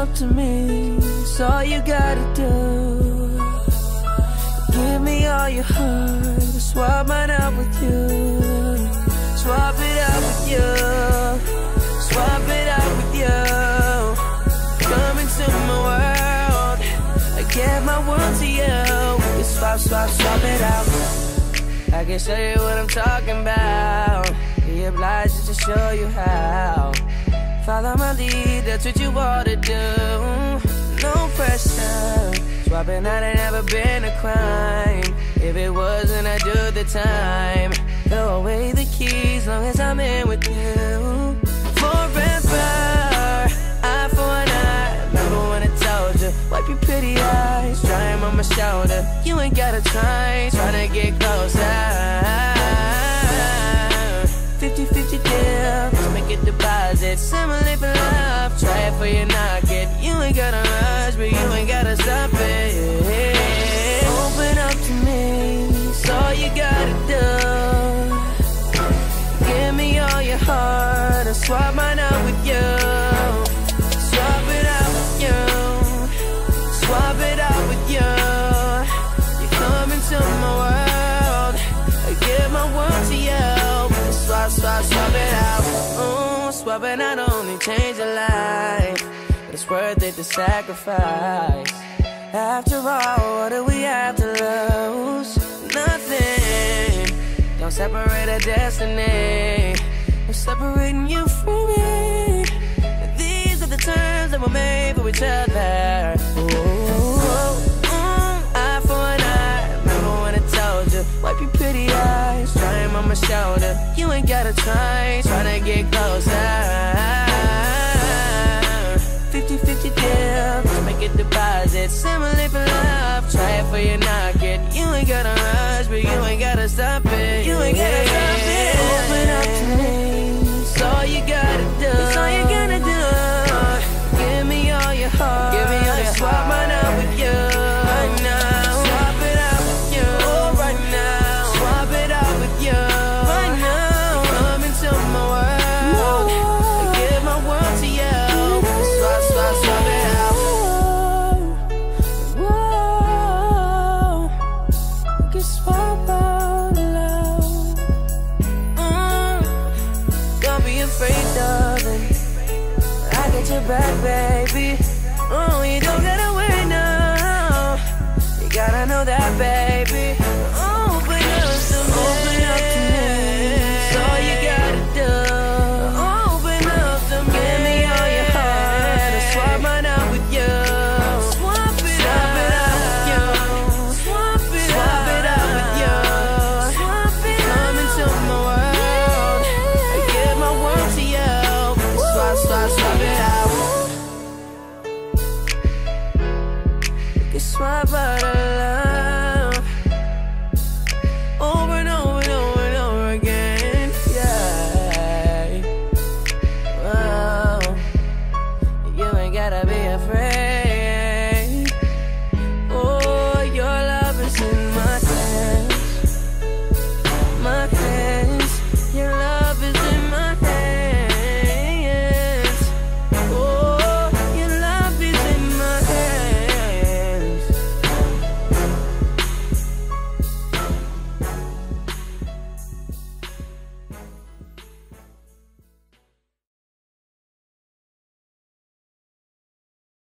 up to me. It's all you gotta do. Give me all your heart. Swap mine out with you. Swap it out with you. Swap it out with you. Come into my world. I give my world to you. We swap, swap, swap it out. I can show you what I'm talking about. Be obliged to show you how. Follow my lead, that's what you ought to do. No pressure. Swapping out ain't never been a crime. If it wasn't, I'd do the time. Throw away the keys, long as I'm in with you. Forever, eye for an eye. Remember when I told you, wipe your pretty eyes, dry 'em on my shoulder. You ain't gotta try, for you knock it You ain't gotta rush, but you ain't gotta stop it. Open up to me, it's all you gotta do. Give me all your heart, and swap mine out with you. Swap it out with you. Swap it out with you. You come into my world I give my world to you. Swap, swap, swap it out. Mm, swap it not only change your life, it's worth it to sacrifice. After all, what do we have to lose? Nothing. Don't separate our destiny. I'm separating you from me. These are the terms that were made for each other. Eye for an eye. Remember when I told you, wipe your pretty eyes, 'em on my shoulder. You ain't gotta try, try to get closer. Similar for love, try it for you knock. You ain't gotta rush, but you ain't gotta stop it. You ain't gotta It's my by the love. Over and over and over and over again Yeah. Wow You ain't gotta be afraid.